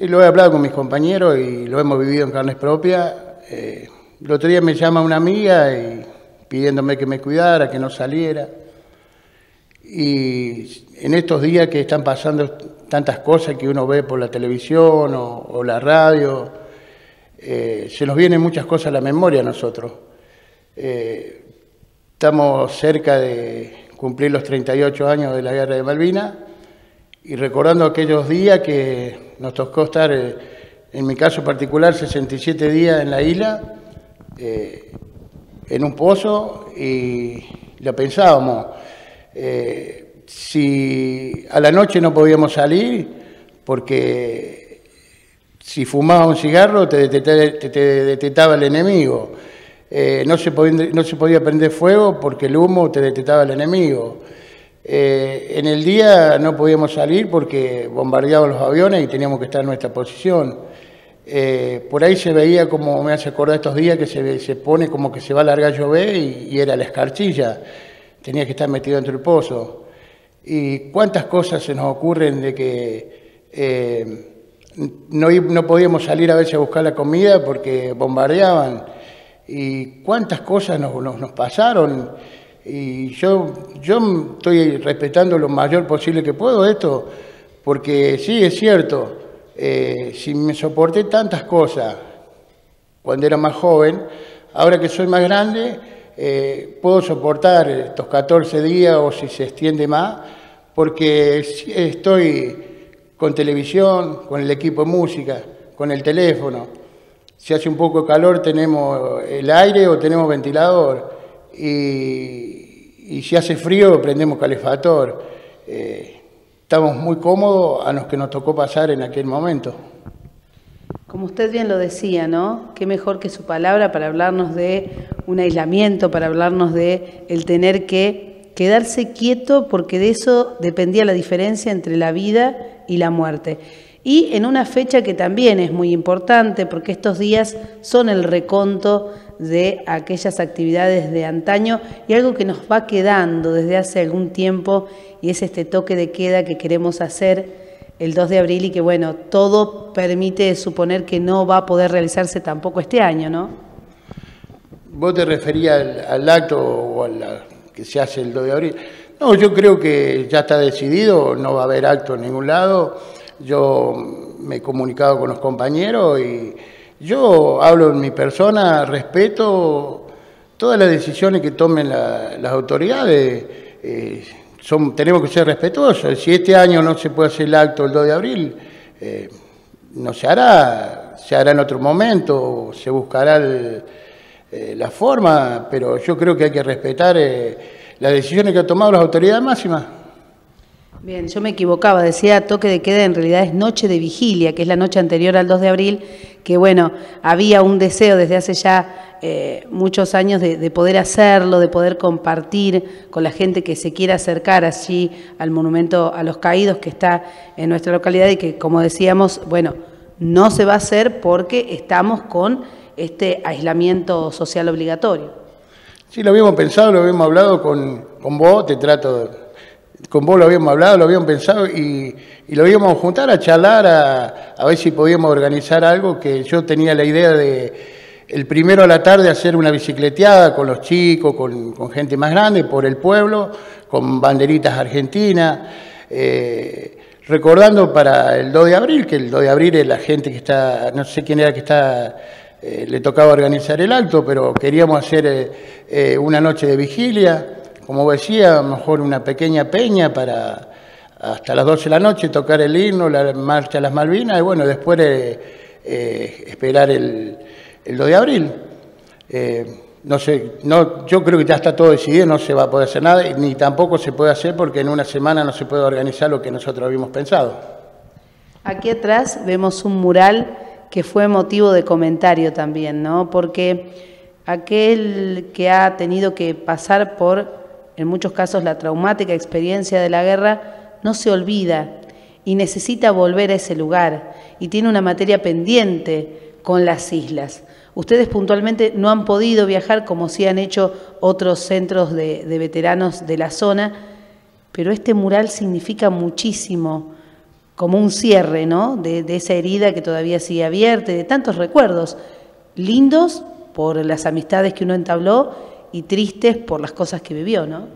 Y lo he hablado con mis compañeros y lo hemos vivido en carnes propias. Eh, el otro día me llama una amiga y pidiéndome que me cuidara, que no saliera. Y en estos días que están pasando tantas cosas que uno ve por la televisión o, la radio, eh, se nos vienen muchas cosas a la memoria a nosotros. Eh, estamos cerca de cumplir los 38 años de la guerra de Malvinas y recordando aquellos días que nos tocó estar, eh, en mi caso particular, 67 días en la isla, eh, en un pozo, y lo pensábamos, eh, si a la noche no podíamos salir, porque si fumabas un cigarro te detectaba, el enemigo. no, se podía, no se podía prender fuego porque el humo te detectaba el enemigo. Eh, en el día no podíamos salir porque bombardeaban los aviones y teníamos que estar en nuestra posición. Eh, por ahí se veía como, me hace acordar estos días, que se, pone como que se va a largar llover y, era la escarchilla. Tenía que estar metido dentro del pozo. Y cuántas cosas se nos ocurren de que eh, no, podíamos salir a veces a buscar la comida porque bombardeaban. Y cuántas cosas nos pasaron. Y yo, yo estoy respetando lo mayor posible que puedo esto, porque sí, es cierto, eh, si me soporté tantas cosas cuando era más joven, ahora que soy más grande, eh, puedo soportar estos 14 días o si se extiende más, porque estoy con televisión, con el equipo de música, con el teléfono. Si hace un poco de calor tenemos el aire o tenemos ventilador y, si hace frío prendemos calefactor. Eh, estamos muy cómodos a los que nos tocó pasar en aquel momento. Como usted bien lo decía, ¿no? Qué mejor que su palabra para hablarnos de un aislamiento, para hablarnos de el tener que quedarse quieto, porque de eso dependía la diferencia entre la vida y la muerte. Y en una fecha que también es muy importante, porque estos días son el reconto de aquellas actividades de antaño y algo que nos va quedando desde hace algún tiempo y es este toque de queda que queremos hacer el 2 de abril y que bueno, todo permite suponer que no va a poder realizarse tampoco este año, ¿no? ¿Vos te referías al, acto o a la, que se hace el 2 de abril? No, yo creo que ya está decidido, no va a haber acto en ningún lado. Yo me he comunicado con los compañeros y yo hablo en mi persona, respeto todas las decisiones que tomen las autoridades. Eh, son, tenemos que ser respetuosos. Si este año no se puede hacer el acto el 2 de abril, eh, no se hará, se hará en otro momento, se buscará eh, la forma, pero yo creo que hay que respetar las decisiones que han tomado las autoridades máximas. Bien, yo me equivocaba, decía toque de queda, en realidad es noche de vigilia, que es la noche anterior al 2 de abril, que bueno, había un deseo desde hace ya eh, muchos años de, poder hacerlo, de poder compartir con la gente que se quiera acercar allí al monumento a los caídos que está en nuestra localidad y que, como decíamos, bueno, no se va a hacer porque estamos con este aislamiento social obligatorio. Sí, lo habíamos pensado, lo habíamos hablado con, con vos, te trato con vos lo habíamos hablado, lo habíamos pensado y, lo íbamos a juntar a charlar, a, ver si podíamos organizar algo que yo tenía la idea de el primero a la tarde hacer una bicicleteada con los chicos, con, gente más grande por el pueblo, con banderitas argentinas, eh, recordando para el 2 de abril, que el 2 de abril es la gente que está, no sé quién era que está, eh, le tocaba organizar el acto, pero queríamos hacer eh, una noche de vigilia como decía, mejor una pequeña peña para hasta las 12 de la noche tocar el himno, la marcha a las Malvinas y bueno, después eh, esperar el, el, 2 de abril. Eh, no sé, no, yo creo que ya está todo decidido, no se va a poder hacer nada, ni tampoco se puede hacer porque en una semana no se puede organizar lo que nosotros habíamos pensado. Aquí atrás vemos un mural que fue motivo de comentario también, ¿no? Porque aquel que ha tenido que pasar por en muchos casos la traumática experiencia de la guerra, no se olvida y necesita volver a ese lugar y tiene una materia pendiente con las islas. Ustedes puntualmente no han podido viajar como sí han hecho otros centros de, veteranos de la zona, pero este mural significa muchísimo como un cierre, ¿no? De, de esa herida que todavía sigue abierta, de tantos recuerdos lindos por las amistades que uno entabló y tristes por las cosas que vivió, ¿no?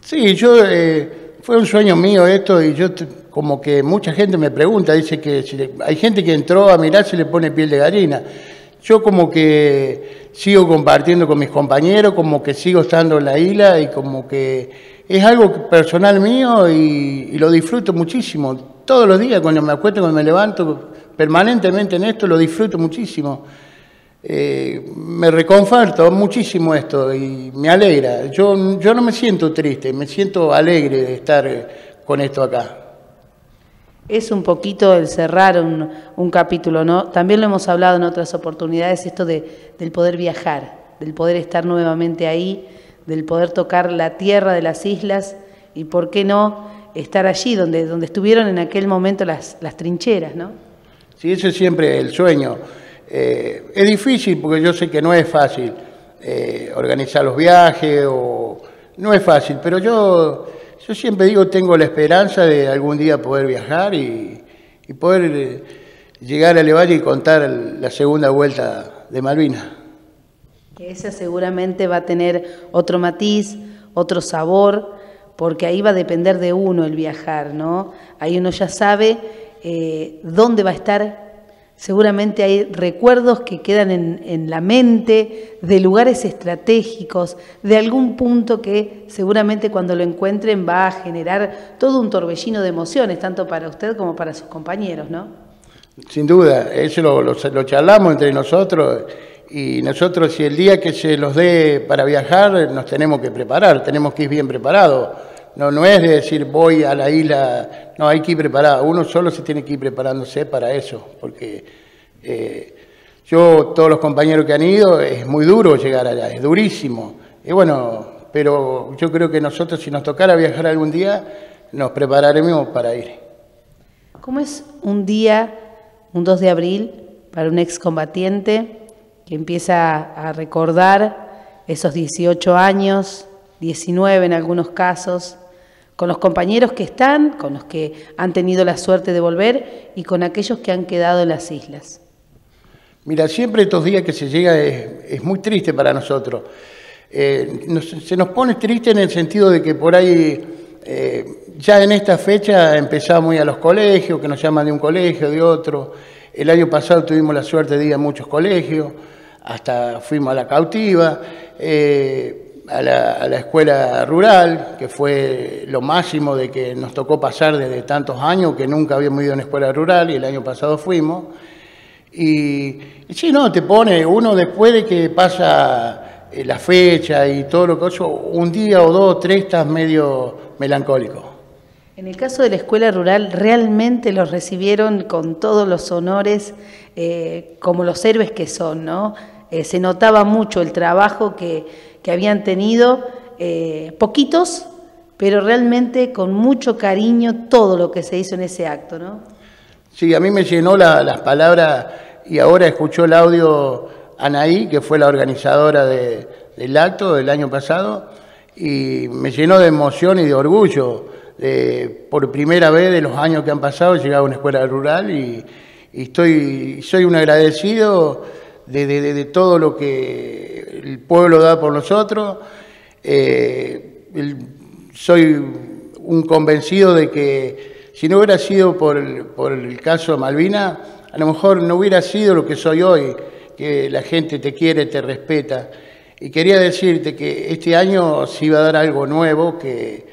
Sí, yo eh, fue un sueño mío esto y yo como que mucha gente me pregunta, dice que si le- hay gente que entró a mirar si le pone piel de gallina. Yo como que sigo compartiendo con mis compañeros, como que sigo estando en la isla y como que es algo personal mío y, y lo disfruto muchísimo. Todos los días cuando me acuesto, cuando me levanto, permanentemente en esto lo disfruto muchísimo. Eh, me reconforto muchísimo esto y me alegra. Yo, yo no me siento triste, me siento alegre de estar eh, con esto acá. Es un poquito el cerrar un, un capítulo, ¿no? También lo hemos hablado en otras oportunidades, esto de, del poder viajar, del poder estar nuevamente ahí, del poder tocar la tierra de las islas y, ¿por qué no?, estar allí donde, donde estuvieron en aquel momento las, las trincheras, ¿no? Sí, ese es siempre el sueño. Eh, es difícil porque yo sé que no es fácil eh, organizar los viajes o no es fácil, pero yo, yo siempre digo tengo la esperanza de algún día poder viajar y, poder eh, llegar a Levalle y contar la segunda vuelta de Malvinas. Esa seguramente va a tener otro matiz, otro sabor, porque ahí va a depender de uno el viajar, ¿no? Ahí uno ya sabe dónde va a estar. Seguramente hay recuerdos que quedan en, la mente de lugares estratégicos, de algún punto que seguramente cuando lo encuentren va a generar todo un torbellino de emociones, tanto para usted como para sus compañeros, ¿no? Sin duda, eso lo, lo, lo charlamos entre nosotros y nosotros si el día que se los dé para viajar nos tenemos que preparar, tenemos que ir bien preparados. No, no es de decir voy a la isla, no, hay que ir preparado. Uno solo se tiene que ir preparándose para eso, porque eh, yo, todos los compañeros que han ido, es muy duro llegar allá, es durísimo. Y bueno, pero yo creo que nosotros si nos tocara viajar algún día, nos prepararemos para ir. ¿Cómo es un día, un 2 de abril, para un excombatiente que empieza a recordar esos 18 años, 19 en algunos casos, con los compañeros que están, con los que han tenido la suerte de volver y con aquellos que han quedado en las islas? Mira, siempre estos días que se llega es, muy triste para nosotros. Eh, se nos pone triste en el sentido de que por ahí, eh, ya en esta fecha empezamos a ir a los colegios, que nos llaman de un colegio, de otro. El año pasado tuvimos la suerte de ir a muchos colegios, hasta fuimos a la cautiva. Eh, a la, escuela rural, que fue lo máximo de que nos tocó pasar desde tantos años, que nunca habíamos ido a una escuela rural y el año pasado fuimos. Y, y sí, no, te pone, uno después de que pasa eh, la fecha y todo lo que eso, un día o dos, tres, estás medio melancólico. En el caso de la escuela rural, realmente los recibieron con todos los honores, eh, como los héroes que son, ¿no? Eh, se notaba mucho el trabajo que, que habían tenido, eh, poquitos, pero realmente con mucho cariño todo lo que se hizo en ese acto, ¿no? Sí, a mí me llenó la, las palabras y ahora escuchó el audio Anaí, que fue la organizadora de, del acto del año pasado, y me llenó de emoción y de orgullo. De, por primera vez de los años que han pasado, he llegado a una escuela rural y, estoy, soy un agradecido de, de, de, todo lo que el pueblo da por nosotros. Eh, soy un convencido de que si no hubiera sido por el, por el caso Malvina, a lo mejor no hubiera sido lo que soy hoy, que la gente te quiere, te respeta. Y quería decirte que este año se iba a dar algo nuevo, que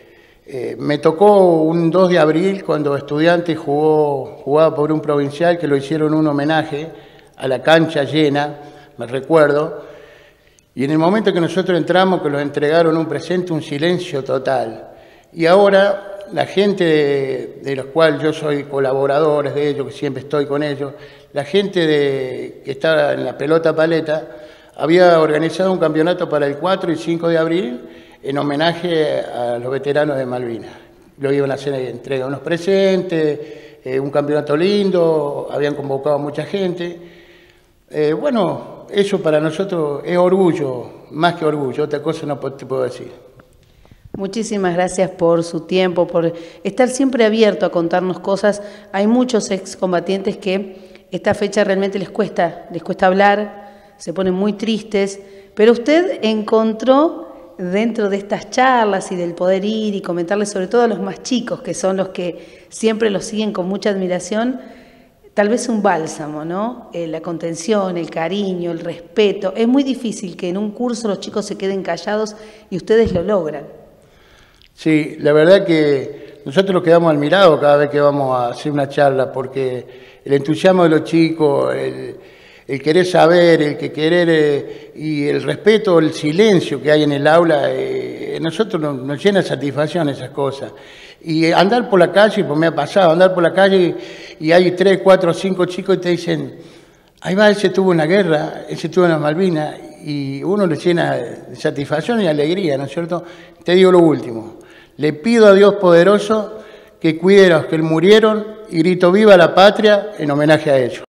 eh, me tocó un 2 de abril cuando estudiante jugó, jugaba por un provincial que lo hicieron un homenaje a la cancha llena, me recuerdo, y en el momento que nosotros entramos, que nos entregaron un presente, un silencio total. Y ahora la gente de, los cuales yo soy colaboradores de ellos, que siempre estoy con ellos, la gente que está en la pelota paleta, había organizado un campeonato para el 4 y 5 de abril en homenaje a los veteranos de Malvinas. Lo iban a hacer entrega unos presentes, eh, un campeonato lindo, habían convocado a mucha gente. Eh, bueno, eso para nosotros es orgullo, más que orgullo, otra cosa no te puedo decir. Muchísimas gracias por su tiempo, por estar siempre abierto a contarnos cosas. Hay muchos excombatientes que esta fecha realmente les cuesta, les cuesta hablar, se ponen muy tristes, pero usted encontró dentro de estas charlas y del poder ir y comentarles sobre todo a los más chicos, que son los que siempre los siguen con mucha admiración, tal vez un bálsamo, ¿no? Eh, la contención, el cariño, el respeto. Es muy difícil que en un curso los chicos se queden callados y ustedes lo logran. Sí, la verdad que nosotros nos quedamos admirados cada vez que vamos a hacer una charla, porque el entusiasmo de los chicos, el, querer saber, el que querer eh, y el respeto, el silencio que hay en el aula, eh, nosotros nos, llena de satisfacción esas cosas. Y andar por la calle, pues me ha pasado, andar por la calle y, hay tres, cuatro, cinco chicos y te dicen, ahí va, ese tuvo una guerra, ese tuvo una Malvina, y uno le llena de satisfacción y alegría, ¿no es cierto? Te digo lo último. Le pido a Dios poderoso que cuide a los que murieron y grito viva la patria en homenaje a ellos.